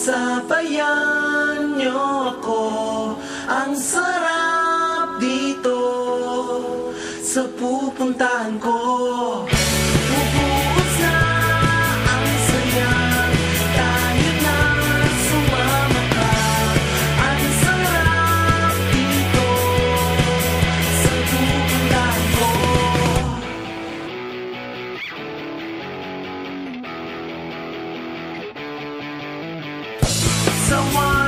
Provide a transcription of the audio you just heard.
Sabayan niyo ako Ang sarap dito. Sa pupuntahan ko someone